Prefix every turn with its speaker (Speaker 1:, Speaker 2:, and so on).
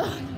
Speaker 1: 嗯